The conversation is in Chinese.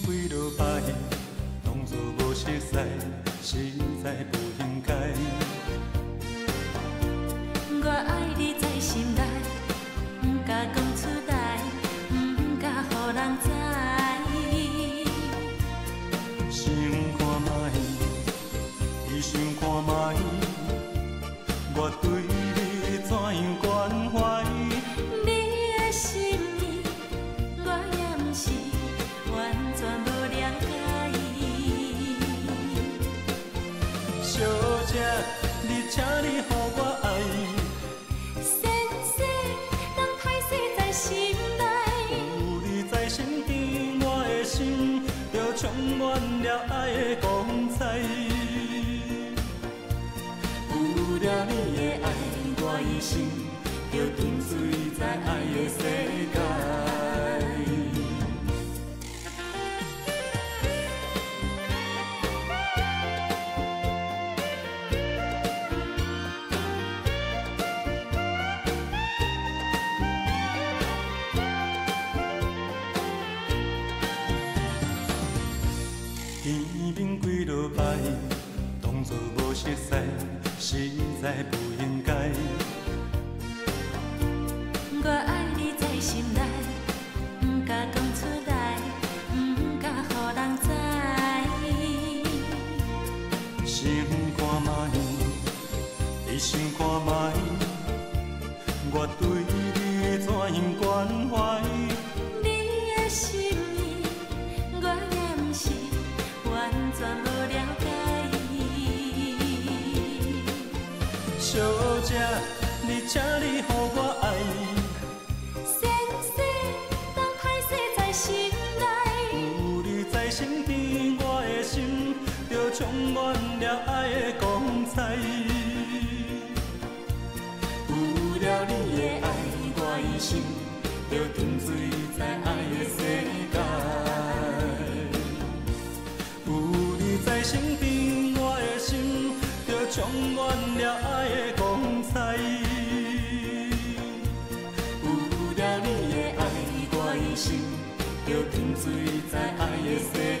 几落摆，当作无熟悉，实在不应该。了爱的光彩。有了你的爱，我一生当作无熟悉，实在不应该。我爱你在心内，不敢讲出来，不敢予人知。想看卖，你想看卖，我对你怎样小姐，你请你予我爱，先生，人歹势在心内，有你在身边，我的心就充满了爱的光彩。有了你的爱，我一生就沉醉在爱的世界。有你在身边，我的心就充满心，就沉醉在爱的世